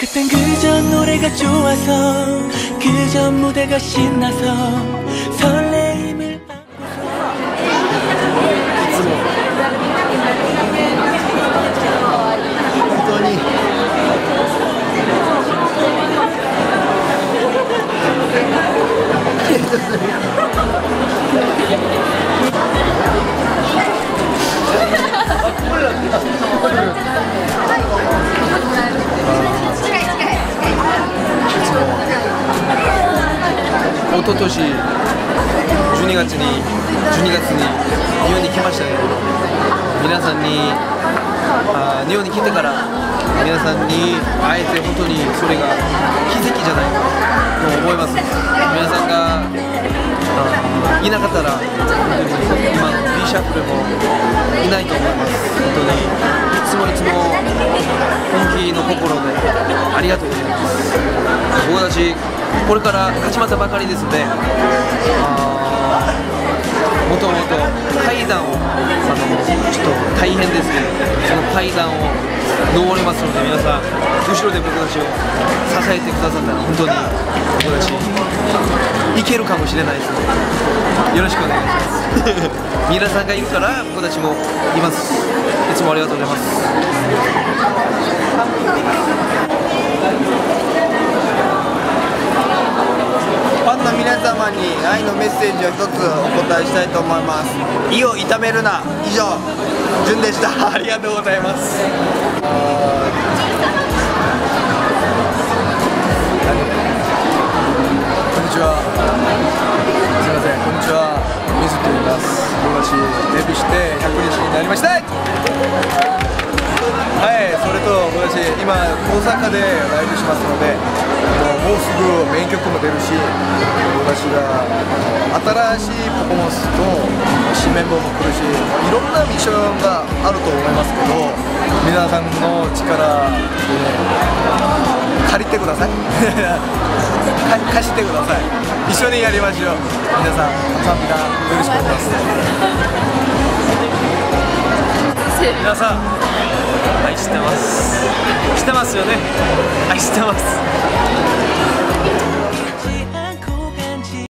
그땐 그저 노래가 좋아서 그저 무대가 신나서 설레 一昨年12月に12月に日本に来ましたけど皆さんにあ日本に来てから皆さんに会えて本当にそれが奇跡じゃないかと思います。皆さんがあいなかったら本当に今の B シャッフルもいないと思います。本当にいつもいつも本気の心でありがとうございます。僕たちこれから始まったばかりですのであーもともと階段をあのちょっと大変ですけどその階段を登れますので皆さん後ろで僕たちを支えてくださったら本当に僕たちいけるかもしれないですのでよろしくお願いします。皆さんがいるから僕たちもいます。いつもありがとうございますファンの皆様に愛のメッセージを一つお答えしたいと思います。意を痛めるな。以上順でした。ありがとうございます。こんにちは。すいません。こんにちは。水と言います。僕たちデビューして100日になりました。はい、それと私、今、大阪でライブしますので、もうすぐメイン曲も出るし、私が新しいパフォーマンスと新メンバーも来るし、いろんなミッションがあると思いますけど、皆さんの力で借りてください。貸してください、一緒にやりましょう、皆さん、たくさんみんなよろしくお願いします。皆さん愛してます。してますよね。愛してます。